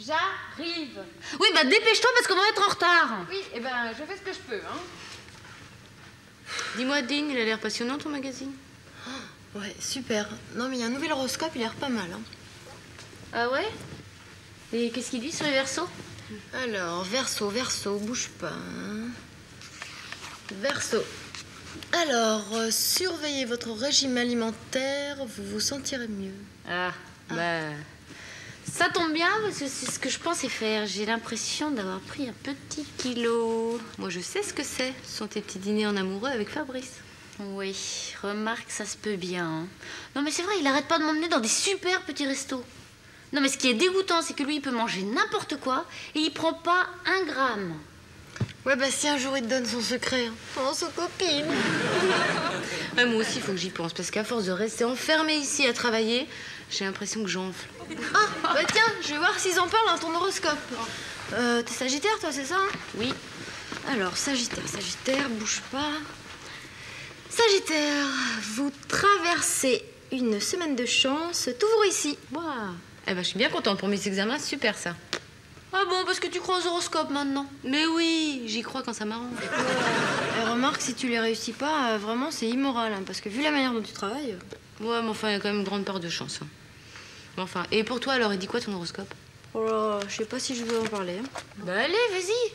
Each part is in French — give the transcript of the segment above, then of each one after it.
J'arrive. Oui, bah dépêche-toi parce qu'on va être en retard. Oui, eh ben, je fais ce que je peux, hein. Dis-moi, Dean, il a l'air passionnant ton magazine Ouais, super. Non, mais il y a un nouvel horoscope, il a l'air pas mal. Hein. Ah ouais? Et qu'est-ce qu'il dit sur les versos? Alors, verso, verso, bouge pas. hein. Verso. Alors, euh, surveillez votre régime alimentaire, vous vous sentirez mieux. Ah, bah. Ça tombe bien parce que c'est ce que je pensais faire. J'ai l'impression d'avoir pris un petit kilo. Moi, je sais ce que c'est. Ce sont tes petits dîners en amoureux avec Fabrice. Oui, remarque, ça se peut bien. hein. Non, mais c'est vrai, il arrête pas de m'emmener dans des super petits restos. Non, mais ce qui est dégoûtant, c'est que lui, il peut manger n'importe quoi et il prend pas un gramme. Ouais, bah si un jour il te donne son secret. hein. Oh, son copine. Ouais, moi aussi, il faut que j'y pense. Parce qu'à force de rester enfermée ici à travailler, j'ai l'impression que j'enfle. Ah, bah tiens, je vais voir s'ils en parlent dans ton horoscope. Euh, t'es Sagittaire, toi, c'est ça hein? Oui. Alors, Sagittaire, Sagittaire, bouge pas. Sagittaire, vous traversez une semaine de chance, tout vous réussit. Waouh Eh ben, je suis bien contente pour mes examens. Super, ça. Ah bon, parce que tu crois aux horoscopes maintenant? Mais oui, j'y crois quand ça m'arrange. Et remarque, si tu les réussis pas, euh, vraiment, c'est immoral. hein, parce que vu la manière dont tu travailles... euh, Ouais, mais enfin, il y a quand même une grande part de chance. hein. Enfin, et pour toi, alors, il dit quoi ton horoscope? Oh là, je sais pas si je veux en parler. Bah allez, vas-y.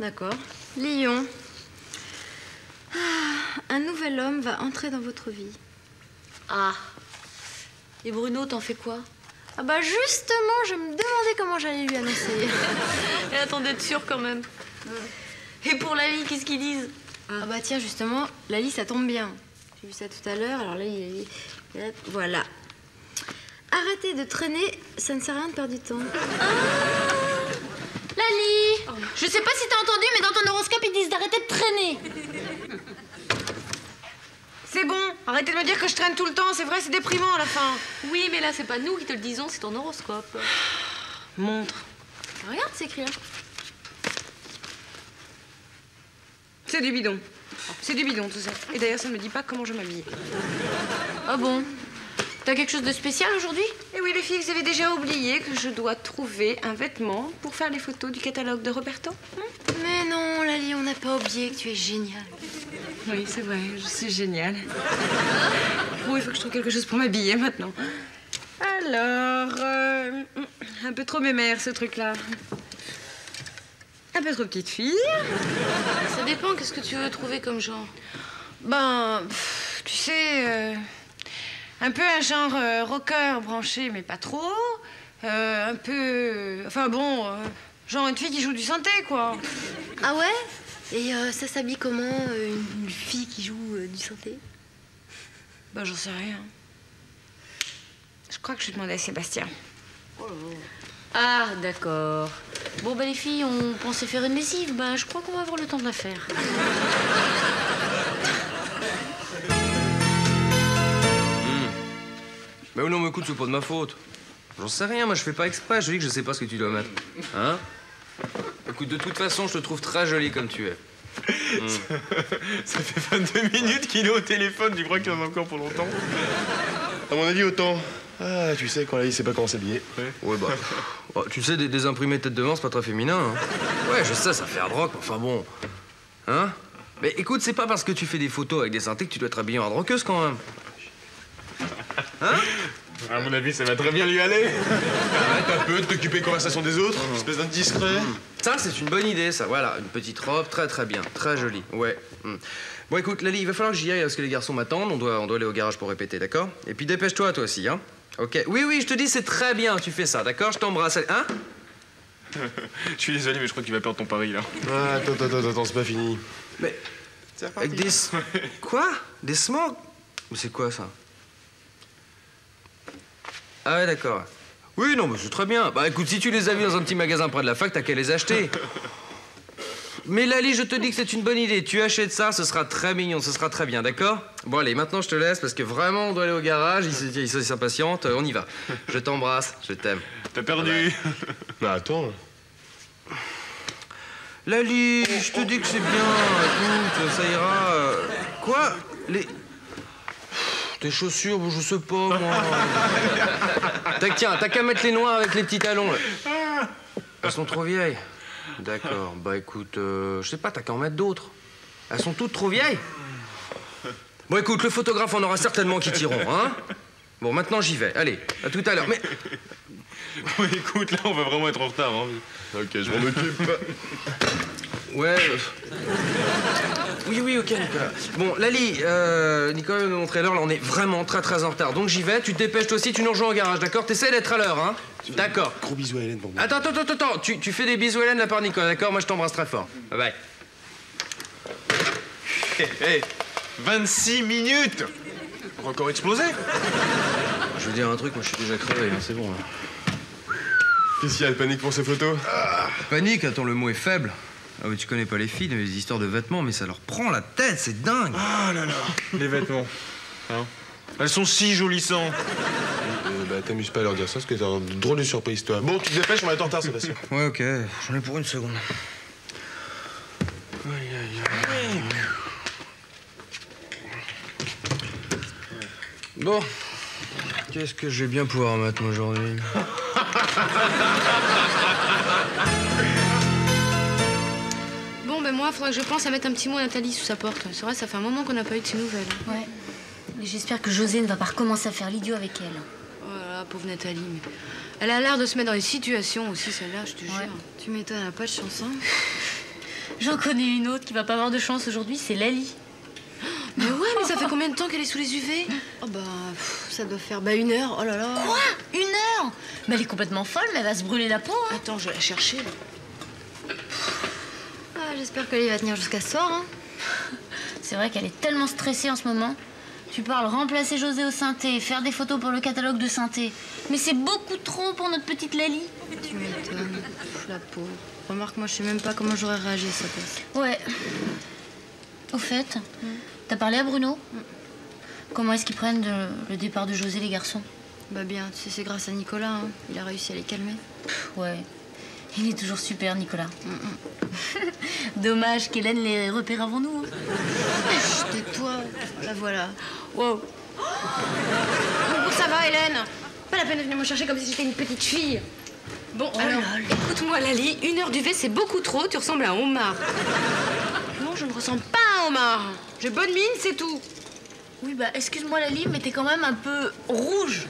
D'accord. Lion. Ah, un nouvel homme va entrer dans votre vie. Ah. Et Bruno, t'en fais quoi? Ah bah justement, je me demandais comment j'allais lui annoncer. Et attends d'être sûre quand même. Et pour la vie, qu'est-ce qu'ils disent? Ah bah tiens, justement, Lali, ça tombe bien. J'ai vu ça tout à l'heure, alors là, il il- Voilà. Arrêtez de traîner, ça ne sert à rien de perdre du temps. Lali Je sais pas si t'as entendu, mais dans ton horoscope, ils disent d'arrêter de traîner. C'est bon, arrêtez de me dire que je traîne tout le temps, c'est vrai, c'est déprimant à la fin. Oui, mais là, c'est pas nous qui te le disons, c'est ton horoscope. Montre. Regarde, c'est écrit là. C'est du bidon. C'est du bidon tout ça. Et d'ailleurs, ça ne me dit pas comment je m'habille. Ah bon? T'as quelque chose de spécial aujourd'hui? Et oui, les filles, vous avez déjà oublié que je dois trouver un vêtement pour faire les photos du catalogue de Roberto Mais non, Lali, on n'a pas oublié que tu es géniale. Oui, c'est vrai, je suis géniale. Bon, il faut que je trouve quelque chose pour m'habiller maintenant. Alors, euh, un peu trop mémère ce truc-là. Un peu trop petite fille. Ça dépend, qu'est-ce que tu veux trouver comme genre? Ben, pff, tu sais, euh, un peu un genre euh, rocker branché, mais pas trop. Euh, un peu. euh, enfin bon, euh, genre une fille qui joue du synthé, quoi. Ah ouais? Et euh, ça s'habille comment, euh, une, une fille qui joue euh, du synthé? Ben, j'en sais rien. Je crois que je vais demander à Sébastien. Ah, d'accord. Bon, bah les filles, on pensait faire une lessive. Ben, je crois qu'on va avoir le temps de la faire. Mais non, mais écoute, c'est pas de ma faute. J'en sais rien, moi je fais pas exprès, je dis que je sais pas ce que tu dois mettre. Hein? Écoute, de toute façon, je te trouve très jolie comme tu es. Ça fait 22 minutes qu'il est au téléphone, tu crois qu'il en a encore pour longtemps? À mon avis, autant. Ah, tu sais, quand la vie sait pas comment s'habiller. Ouais, bah. oh, tu sais, des, des imprimés tête de vent, c'est pas très féminin. Hein ouais, je sais, ça fait hard rock, mais enfin bon. Hein? Mais écoute, c'est pas parce que tu fais des photos avec des synthés que tu dois être habillé en hard rockeuse quand même. À mon avis, ça va très bien lui aller. Arrête un peu de t'occuper de conversation des autres, espèce d'indiscret. Ça, c'est une bonne idée, ça. Voilà, une petite robe, très très bien, très jolie. Ouais. hmm. Bon, écoute, Lali, il va falloir que j'y aille parce que les garçons m'attendent. On doit, on doit aller au garage pour répéter, d'accord? Et puis dépêche-toi, toi aussi, hein Ok. Oui, oui, je te dis, c'est très bien, tu fais ça, d'accord? Je t'embrasse. Hein? Je suis désolé, mais je crois que tu vas perdre ton pari là. Ah, attends, attends, attends, c'est pas fini. Mais. Avec des. Quoi? Des smokes? Mais c'est quoi ça? Ah ouais, d'accord. Oui, non, mais c'est très bien. Bah écoute, si tu les as vus dans un petit magasin près de la fac, t'as qu'à les acheter. Mais Lali, je te dis que c'est une bonne idée. Tu achètes ça, ce sera très mignon, ce sera très bien, d'accord? Bon, allez, maintenant je te laisse parce que vraiment on doit aller au garage. Il, s- il s- il s'impatiente. Euh, On y va. Je t'embrasse, je t'aime. T'as perdu. Mais attends. Lali, je te dis que c'est bien. Écoute, ça ira. euh, Quoi? Les. Tes chaussures, je sais pas, moi. T'as, tiens, t'as qu'à mettre les noires avec les petits talons. là. Elles sont trop vieilles. D'accord, bah écoute, euh, je sais pas, t'as qu'à en mettre d'autres. Elles sont toutes trop vieilles. Bon, écoute, le photographe en aura certainement qui tireront, hein Bon, maintenant j'y vais. Allez, à tout à l'heure. Mais Ouais, écoute, là, on va vraiment être en retard. Hein. Ok, je m'en occupe. Ouais. euh, Oui, oui, ok, Nicolas. Bon, Lali, euh, Nicolas montré l'heure, là, on est vraiment très très en retard. Donc j'y vais, tu te dépêches toi aussi, tu nous rejoins au garage, d'accord? T'essaies d'être à l'heure, hein? D'accord. Gros bisous à Hélène pour moi. Attends, attends, attends, attends, tu, tu fais des bisous à Hélène de la part de Nicolas, d'accord? Moi je t'embrasse très fort. Bye bye. Hé, hé, 26 minutes On va encore exploser Je veux dire un truc, moi je suis déjà crevé, hein, c'est bon. Là. Qu'est-ce qu'il y a, le panique pour ces photos? Panique, attends, le mot est faible. Ah oui, tu connais pas les filles, les histoires de vêtements, mais ça leur prend la tête, c'est dingue. Ah là là Les vêtements. Hein Elles sont si jolies sans. Euh, bah, t'amuses pas à leur dire ça, parce que t'as une drôle de surprise, toi. Bon, tu te dépêches, on va être en retard, Sébastien. Ouais, ok, j'en ai pour une seconde. Bon, qu'est-ce que je vais bien pouvoir mettre moi, aujourd'hui? Moi, faudrait que je pense à mettre un petit mot à Nathalie sous sa porte. C'est vrai, ça fait un moment qu'on n'a pas eu de ses nouvelles. Ouais. Mais j'espère que José ne va pas recommencer à faire l'idiot avec elle. Oh là là, pauvre Nathalie. mais Elle a l'air de se mettre dans les situations aussi, celle-là, je te jure. Tu m'étonnes, elle a pas de chance, hein J'en connais une autre qui va pas avoir de chance aujourd'hui, c'est Lali. Mais ouais, mais ça fait combien de temps qu'elle est sous les UV Oh bah, pff, ça doit faire bah, une heure. Oh là là. Quoi? Une heure? Mais elle est complètement folle, mais elle va se brûler la peau. hein. Attends, je vais la chercher. là. J'espère qu'elle va tenir jusqu'à ce soir. Hein. C'est vrai qu'elle est tellement stressée en ce moment. Tu parles remplacer José au synthé, faire des photos pour le catalogue de synthé. Mais c'est beaucoup trop pour notre petite Lali. Tu m'étonnes. La pauvre. Remarque, moi, je sais même pas comment j'aurais réagi à place. Ouais. Au fait, t'as parlé à Bruno? Comment est-ce qu'ils prennent de- le départ de José, les garçons? Bah bien, tu sais, c'est grâce à Nicolas. hein. Il a réussi à les calmer. Ouais. Il est toujours super, Nicolas. Dommage qu'Hélène les repère avant nous. hein. Tais-toi. La voilà. Wow. Bon, ça va, Hélène? Pas la peine de venir me chercher comme si j'étais une petite fille. Bon, alors, écoute-moi, Lali, une heure d'UV, c'est beaucoup trop, tu ressembles à un homard. Non, je ne ressemble pas à un homard. J'ai bonne mine, c'est tout. Oui, bah excuse-moi, Lali, mais t'es quand même un peu rouge.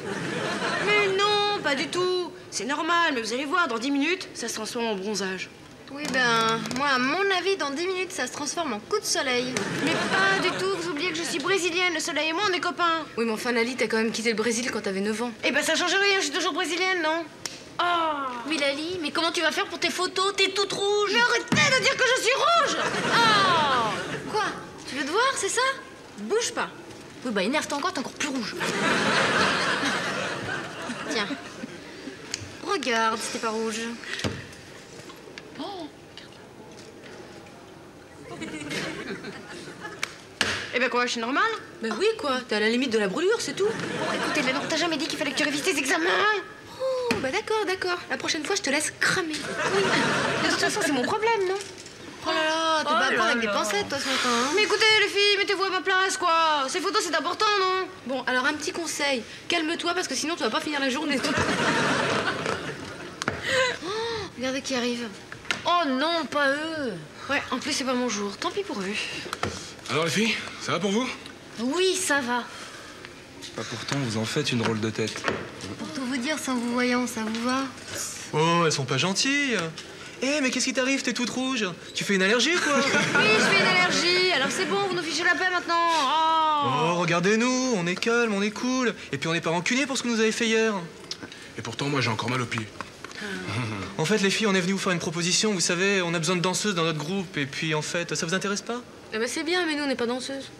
Mais non, pas du tout. C'est normal, mais vous allez voir, dans 10 minutes, ça se transforme en bronzage. Oui, ben, moi, à mon avis, dans 10 minutes, ça se transforme en coup de soleil. Mais pas du tout, vous oubliez que je suis brésilienne, le soleil et moi, on est copains. Oui, mais enfin, Lali, t'as quand même quitté le Brésil quand t'avais 9 ans. Eh ben, ça change rien, je suis toujours brésilienne, non? Mais Lali, mais comment tu vas faire pour tes photos? T'es toute rouge. Mais arrêtez de dire que je suis rouge Oh Quoi? Tu veux te voir, c'est ça? Bouge pas. Oui, bah énerve-toi encore, t'es encore plus rouge. Tiens. Regarde, c'était pas rouge. Eh ben quoi, je suis normale? Bah oui, quoi, t'es à la limite de la brûlure, c'est tout. Bon, écoute, Hélène, on t'a jamais dit qu'il fallait que tu révises tes examens Oh, bah d'accord, d'accord. La prochaine fois, je te laisse cramer. De toute façon, c'est mon problème, non? Oh là là, t'es pas bon avec des pincettes, toi, ce matin. hein Mais écoutez, les filles, mettez-vous à ma place, quoi Ces photos, c'est important, non? Bon, alors un petit conseil. Calme-toi, parce que sinon, tu vas pas finir la journée. Regardez qui arrive. Oh non, pas eux. Ouais, en plus, c'est pas mon jour. Tant pis pour eux. Alors les filles, ça va pour vous? Oui, ça va. Pas pourtant, vous en faites une drôle de tête. Pour tout vous dire, sans vous voyant, ça vous va? Oh, elles sont pas gentilles. Eh, mais qu'est-ce qui t'arrive? T'es toute rouge. Tu fais une allergie, quoi? Oui, je fais une allergie, alors c'est bon, vous nous fichez la paix maintenant Oh, Oh, regardez-nous, on est calme, on est cool. Et puis on n'est pas rancunier pour ce que vous nous avez fait hier. Et pourtant, moi, j'ai encore mal au pied. En fait, les filles, on est venu vous faire une proposition. Vous savez, on a besoin de danseuses dans notre groupe. Et puis, en fait, ça vous intéresse pas? Ah bah c'est bien, mais nous, on n'est pas danseuses.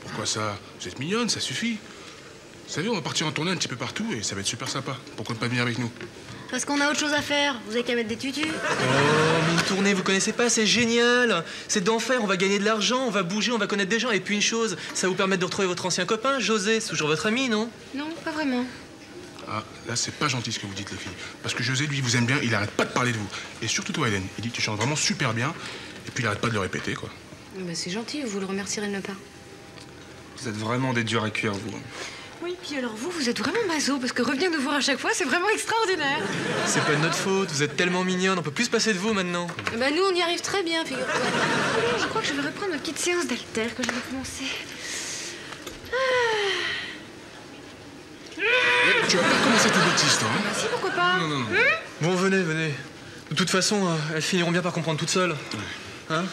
Pourquoi ça? Vous êtes mignonne, ça suffit. Vous savez, on va partir en tournée un petit peu partout et ça va être super sympa. Pourquoi ne pas venir avec nous? Parce qu'on a autre chose à faire. Vous avez qu'à mettre des tutus. Oh, mais une tournée, vous connaissez pas, c'est génial. C'est d'enfer, on va gagner de l'argent, on va bouger, on va connaître des gens. Et puis une chose, ça va vous permettre de retrouver votre ancien copain, José. C'est toujours votre ami, non? Non, pas vraiment. Ah, là, c'est pas gentil ce que vous dites, les filles. Parce que José, lui, vous aime bien, il arrête pas de parler de vous. Et surtout toi, Hélène. Il dit que tu chantes vraiment super bien. Et puis, il arrête pas de le répéter, quoi. Ah bah c'est gentil, vous le remercierez de ma part. Vous êtes vraiment des durs à cuire, vous. Oui, puis alors vous, vous êtes vraiment maso, parce que revenir nous voir à chaque fois, c'est vraiment extraordinaire. C'est pas de notre faute, vous êtes tellement mignonne, on peut plus se passer de vous maintenant. Bah nous, on y arrive très bien, figure-toi. Je crois que je vais reprendre ma petite séance d'altère que j'avais commencé. Tu vas pas commencer tes bêtises, toi, hein Bah si, pourquoi pas Non, non, non. Bon, venez, venez. De toute façon, euh, elles finiront bien par comprendre toutes seules. Hein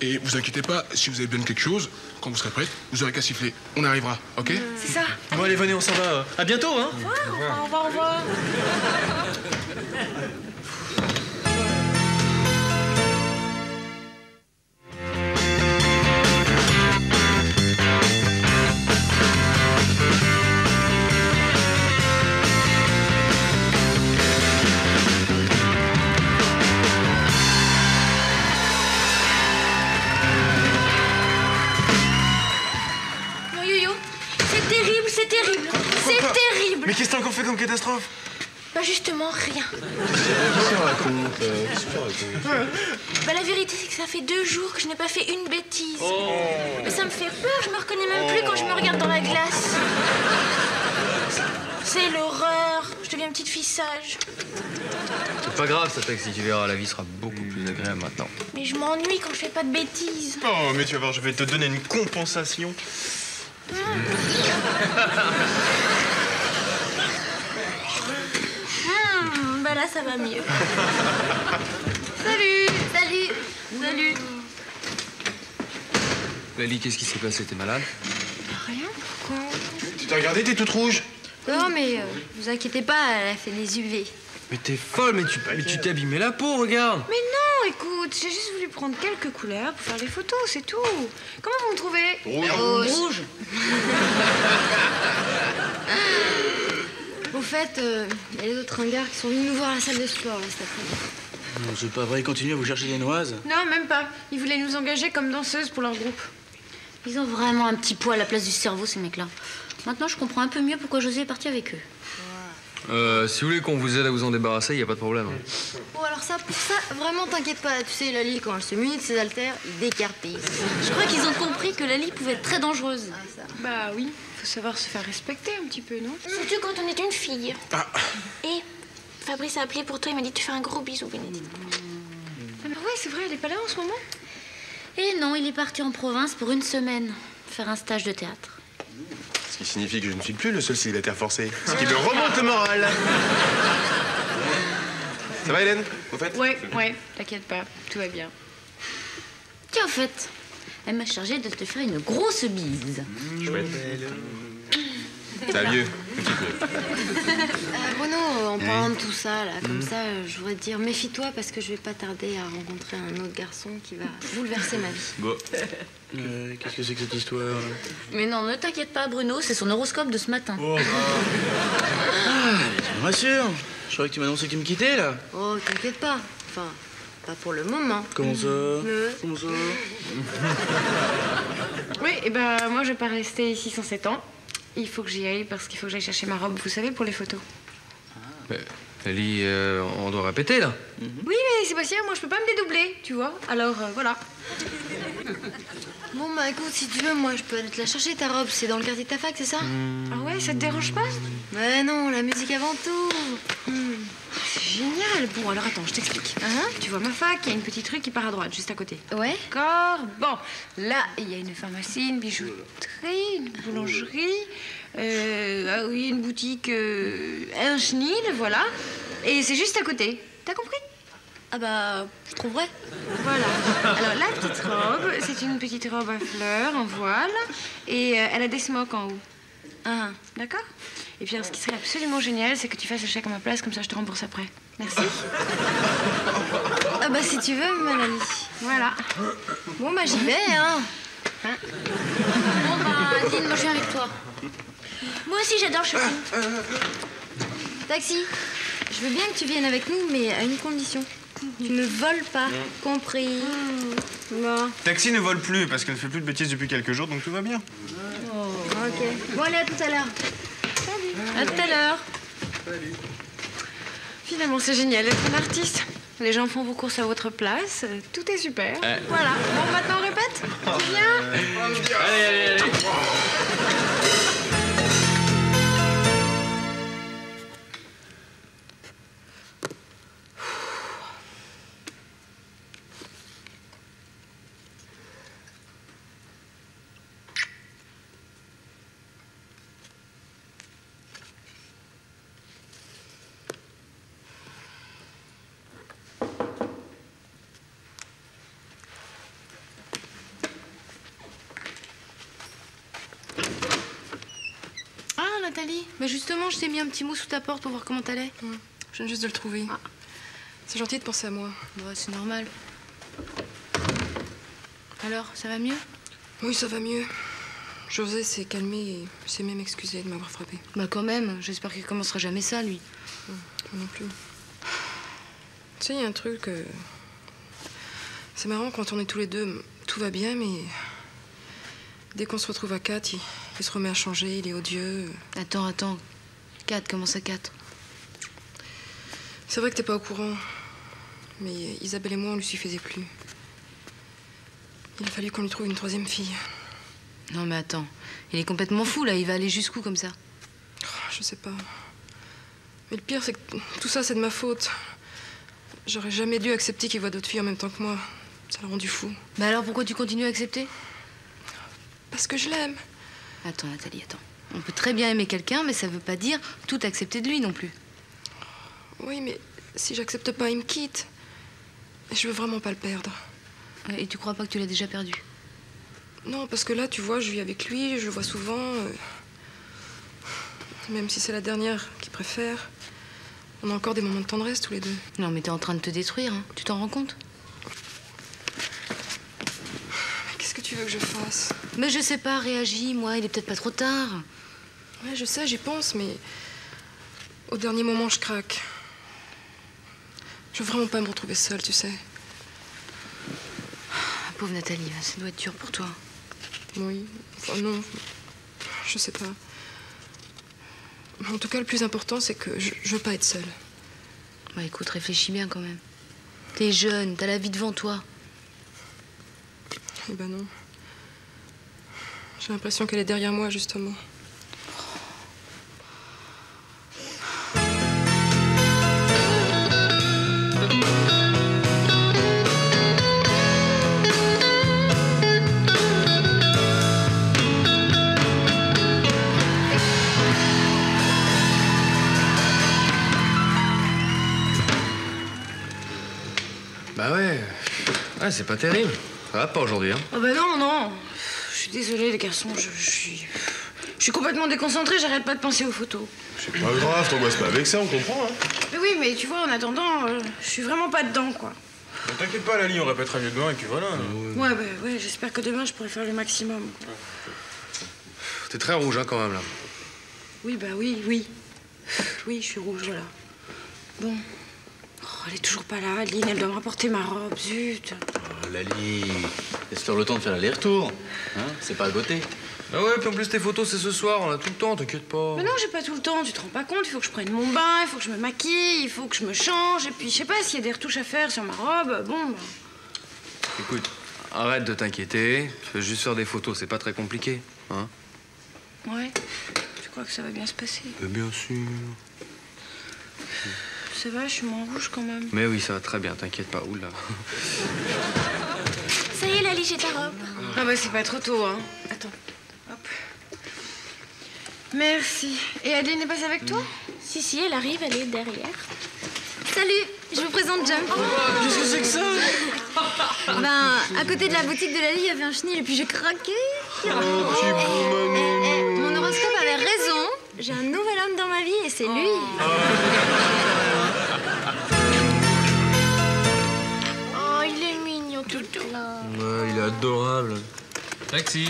Et vous inquiétez pas, si vous avez besoin de quelque chose, quand vous serez prête, vous aurez qu'à siffler. On arrivera, ok C'est ça. Bon, allez, venez, on s'en va. À bientôt, hein Au revoir, au revoir. Mon Justement, rien. Qu'est-ce que tu racontes euh, Qu'est-ce que tu racontes Bah la vérité, c'est que ça fait deux jours que je n'ai pas fait une bêtise. Mais ça me fait peur, je me reconnais même plus quand je me regarde dans la glace. C'est l'horreur. Je deviens une petite fille sage. C'est pas grave, ça taxi, tu verras, la vie sera beaucoup plus agréable maintenant. Mais je m'ennuie quand je fais pas de bêtises. Oh, mais tu vas voir, je vais te donner une compensation. Hmm, bah là, ça va mieux. Salut. Salut. Salut. Lali, qu'est-ce qui s'est passé? T'es malade? Rien, pourquoi? Tu t'as regardé, t'es toute rouge? Non, mais euh, vous inquiétez pas, elle a fait des UV. Mais t'es folle, mais tu mais tu t'es abîmé la peau, regarde. Mais non, écoute, j'ai juste voulu prendre quelques couleurs pour faire les photos, c'est tout. Comment vous me trouvez? Rouge. Au fait, euh, il y a les autres ringards qui sont venus nous voir à la salle de sport là, cet après-midi. Non, c'est pas vrai, continuez à vous chercher des noises. Non, même pas. Ils voulaient nous engager comme danseuses pour leur groupe. Ils ont vraiment un petit poids à la place du cerveau, ces mecs-là. Maintenant, je comprends un peu mieux pourquoi José est parti avec eux. Euh, si vous voulez qu'on vous aide à vous en débarrasser, y a pas de problème. hein. Bon, alors ça, pour ça, vraiment t'inquiète pas. Tu sais, Lali, quand elle se munit de ses haltères, il décarpille. Je crois qu'ils ont compris que Lali pouvait être très dangereuse. Bah oui, faut savoir se faire respecter un petit peu, non? Surtout quand on est une fille. Et Fabrice a appelé pour toi, il m'a dit de te faire un gros bisou, Bénédicte. Ah bah ouais, c'est vrai, elle est pas là en ce moment? Et non, il est parti en province pour une semaine, faire un stage de théâtre. Ce qui signifie que je ne suis plus le seul célibataire forcé. Ce qui me remonte le moral. Ça va, Hélène? Au fait? Ouais, ouais, t'inquiète pas, tout va bien. Tiens, en fait, elle m'a chargé de te faire une grosse bise. Chouette. Ça va mieux. Euh, Bruno, en parlant de tout ça, là, comme ça, euh, je voudrais te dire, méfie-toi parce que je vais pas tarder à rencontrer un autre garçon qui va bouleverser ma vie. Bon. Euh, Qu'est-ce que c'est que cette histoire Mais non, ne t'inquiète pas, Bruno, c'est son horoscope de ce matin. Tu me rassures Je croyais que tu m'annonçais que tu me quittais là. Oh, t'inquiète pas. Enfin, pas pour le moment. Comment ça Le- Comment ça Oui, et ben moi je vais pas rester ici sans 7 ans. Il faut que j'y aille parce qu'il faut que j'aille chercher ma robe, vous savez, pour les photos. Mais, Lali, euh, on doit répéter là Oui, mais c'est possible, moi je peux pas me dédoubler, tu vois. Alors euh, voilà. Bon, bah écoute, si tu veux, moi, je peux aller te la chercher, ta robe. C'est dans le quartier de ta fac, c'est ça? Ah ouais, ça te dérange pas? Mais non, la musique avant tout. Hmm. Génial. Bon, alors attends, je t'explique. Hein Tu vois ma fac, il y a une petite rue qui part à droite, juste à côté. Ouais D'accord. Bon, là, il y a une pharmacie, une bijouterie, une boulangerie, euh, ah oui, une boutique, euh, un chenil, voilà. Et c'est juste à côté. T'as compris? Ah bah, je trouverai. Voilà. Alors, la petite robe, c'est une petite robe à fleurs en voile. Et euh, elle a des smocks en haut. Ah, D'accord? Et puis, alors, ce qui serait absolument génial, c'est que tu fasses le chèque à ma place, comme ça je te rembourse après. Merci. ah bah si tu veux, Mélanie. Voilà. Bon, bah j'y vais, hein. Bon, bah, Adeline, moi je viens avec toi. Moi aussi, j'adore shopping. Taxi, je veux bien que tu viennes avec nous, mais à une condition. Tu ne voles pas, compris Bon, Taxi ne vole plus parce qu'elle ne fait plus de bêtises depuis quelques jours, donc tout va bien. ok. Bon, allez, à tout à l'heure. À tout à l'heure. Finalement, c'est génial d'être un artiste. Les gens font vos courses à votre place, tout est super. Voilà. Bon, maintenant on répète Tu viens Allez, allez, allez Nathalie Bah justement, je t'ai mis un petit mot sous ta porte pour voir comment t'allais. Je viens juste de le trouver. C'est gentil de penser à moi. Bah, c'est normal. Alors, ça va mieux? Oui, ça va mieux. José s'est calmé et s'est même excusé de m'avoir frappé. Bah quand même, j'espère qu'il commencera jamais ça, lui. Moi non plus. Tu sais, il y a un truc. euh, C'est marrant quand on est tous les deux, tout va bien, mais dès qu'on se retrouve à quatre, il, il se remet à changer, il est odieux. Attends, attends. 4, comment ça 4 C'est vrai que t'es pas au courant, mais Isabelle et moi, on lui suffisait plus. Il a fallu qu'on lui trouve une troisième fille. Non mais attends, il est complètement fou là, il va aller jusqu'où comme ça? Je sais pas. Mais le pire, c'est que tout ça, c'est de ma faute. J'aurais jamais dû accepter qu'il voit d'autres filles en même temps que moi. Ça l'a rendu fou. Bah alors pourquoi tu continues à accepter? Parce que je l'aime. Attends Nathalie, attends. On peut très bien aimer quelqu'un, mais ça veut pas dire tout accepter de lui non plus. Oui, mais si j'accepte pas, il me quitte. Et je veux vraiment pas le perdre. Et tu crois pas que tu l'as déjà perdu? Non, parce que là, tu vois, je vis avec lui, je le vois souvent. euh, Même si c'est la dernière qu'il préfère, on a encore des moments de tendresse tous les deux. Non mais t'es en train de te détruire, hein. tu t'en rends compte Mais qu'est-ce que tu veux que je fasse Mais je sais pas, réagis, moi, il est peut-être pas trop tard. Ouais, je sais, j'y pense, mais au dernier moment, je craque. Je veux vraiment pas me retrouver seule, tu sais. Ah, Pauvre Nathalie, ça doit être dur pour toi. Oui, enfin non, je sais pas. En tout cas, le plus important, c'est que je, je veux pas être seule. Bah écoute, réfléchis bien quand même. T'es jeune, t'as la vie devant toi. Eh ben non. J'ai l'impression qu'elle est derrière moi, justement. Bah ouais. Ouais, c'est pas terrible. Ça va pas aujourd'hui, hein. Oh bah non, non. Je suis désolée, les garçons, je, je suis. Je suis complètement déconcentrée, j'arrête pas de penser aux photos. C'est pas grave, t'angoisses pas avec ça, on comprend, hein. Mais oui, mais tu vois, en attendant, euh, je suis vraiment pas dedans, quoi. Ne t'inquiète pas, Lali, on répétera mieux demain et puis voilà. Ouais, bah ouais, j'espère que demain, je pourrai faire le maximum. T'es très rouge, hein, quand même, là. Oui, bah oui, oui. Oui, je suis rouge, voilà. Bon. Oh, elle est toujours pas là, Adeline, elle doit me rapporter ma robe, zut. Oh, Lali, laisse-leur le temps de faire l'aller-retour. Hein C'est pas à côté. Ah ouais, puis en plus, tes photos, c'est ce soir, on a tout le temps, t'inquiète pas. Mais non, j'ai pas tout le temps, tu te rends pas compte, il faut que je prenne mon bain, il faut que je me maquille, il faut que je me change, et puis je sais pas s'il y a des retouches à faire sur ma robe, bon. bah. Écoute, arrête de t'inquiéter. Tu veux juste faire des photos, c'est pas très compliqué, hein. Ouais. Tu crois que ça va bien se passer? Mais bien sûr. Ça va, je suis moins rouge quand même. Mais oui, ça va très bien, t'inquiète pas. Oula. Ça y est, Lali, j'ai ta robe. Ah bah c'est pas trop tôt, hein. Attends. Hop. Merci. Et Adeline est passée avec toi? Si, si, elle arrive, elle est derrière. Salut, je vous présente Jump. Qu'est-ce que c'est que ça? Ben, à côté de la boutique de Lali, il y avait un chenil et puis j'ai craqué. Oh, Eh, eh, mon horoscope avait raison. J'ai un nouvel homme dans ma vie et c'est lui. Oh, là. Ouais, il est adorable. Taxi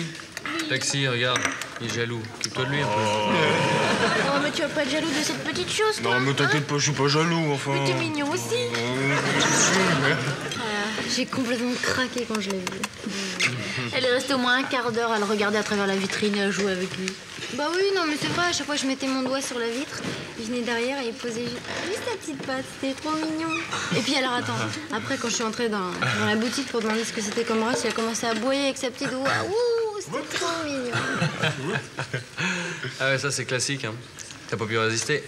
Taxi, regarde, il est jaloux. Occupe-toi de lui un peu. Oh, mais tu vas pas être jaloux de cette petite chose, toi Non, mais t'inquiète pas, je suis pas jaloux, enfin. Mais t'es mignon aussi. Ah, J'ai complètement craqué quand je l'ai vu. Elle est restée au moins un quart d'heure à le regarder à travers la vitrine et à jouer avec lui. Bah oui, non, mais c'est vrai, à chaque fois que je mettais mon doigt sur la vitre, il venait derrière et il posait ju- juste sa petite patte. C'était trop mignon. Et puis alors, attends, après, quand je suis entrée dans, dans la boutique pour demander ce que c'était comme race, il a commencé à aboyer avec sa petite voix. Ouh, c'était trop mignon. Ah ouais, ça c'est classique, hein. T'as pas pu résister.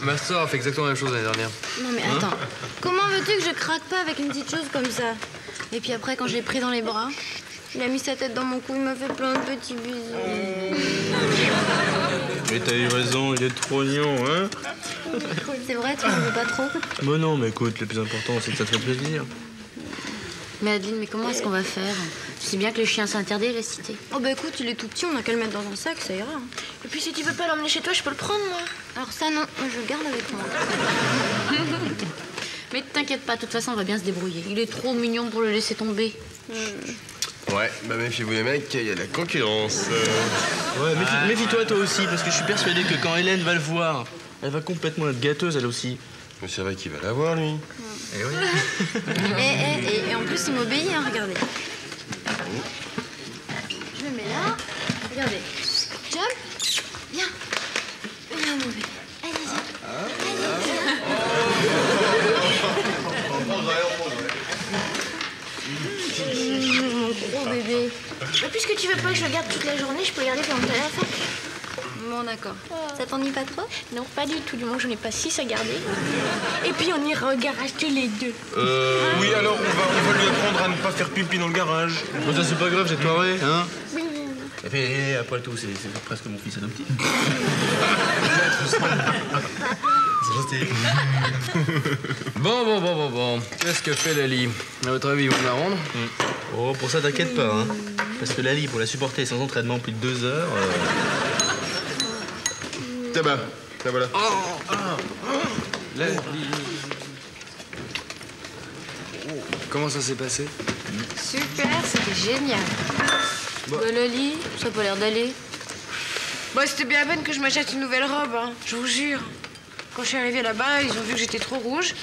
Ma soeur a fait exactement la même chose l'année dernière. Non, mais attends, comment veux-tu que je craque pas avec une petite chose comme ça? Et puis après, quand je l'ai pris dans les bras, il a mis sa tête dans mon cou, il m'a fait plein de petits bisous. Mais t'as eu raison, il est trop mignon, hein C'est vrai, tu m'en veux pas trop Bah non, mais écoute, le plus important, c'est que ça te fait plaisir. Mais Adeline, mais comment est-ce qu'on va faire? C'est bien que le chien soit interdit à la cité. Oh bah écoute, il est tout petit, on a qu'à le mettre dans un sac, ça ira. Et puis si tu veux pas l'emmener chez toi, je peux le prendre moi. Alors ça non, moi je le garde avec moi. Mais t'inquiète pas, de toute façon, on va bien se débrouiller. Il est trop mignon pour le laisser tomber. Ouais, bah méfiez-vous les mecs, il y a la concurrence. euh. Ouais, méfie- méfie-toi toi aussi, parce que je suis persuadé que quand Hélène va le voir, elle va complètement être gâteuse elle aussi. Mais c'est vrai qu'il va l'avoir, lui. Eh oui. Et, et- et- et en plus, il m'obéit, hein, regardez. Je le mets là. Regardez. Jump. Viens. Viens, mon bébé. Allez, viens. Allez, Mon gros bébé. Puisque tu veux pas que je le garde toute la journée, je peux le garder pendant ta la fac. Bon, d'accord. Ça t'ennuie pas trop? Non, pas du tout. Du que j'en ai pas six à garder. Et puis on ira au garage tous les deux. Euh. Oui, alors on va, on va lui apprendre à ne pas faire pipi dans le garage. Bon, ça c'est pas grave, j'ai touré, hein Et puis, après tout, c'est c'est presque mon fils adoptif. c'est gentil. Bon, bon, bon, bon, bon. Qu'est-ce que fait Lali? À votre avis, ils vont me la rendre? Oh, pour ça, t'inquiète pas, hein. Parce que Lali, pour la supporter sans entraînement plus de deux heures. euh, Tiens, bah, tiens, voilà. Lali. Comment ça s'est passé? Super, c'était génial. Bah, Lali, ça a pas l'air d'aller. Bon, c'était bien à peine que je m'achète une nouvelle robe, hein, je vous jure. Quand je suis arrivée là-bas, ils ont vu que j'étais trop rouge.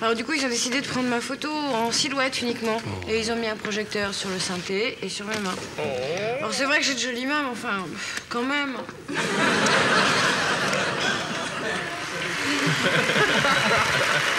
Alors du coup, ils ont décidé de prendre ma photo en silhouette uniquement. Et ils ont mis un projecteur sur le synthé et sur mes mains. Alors c'est vrai que j'ai de jolies mains, mais enfin, quand même.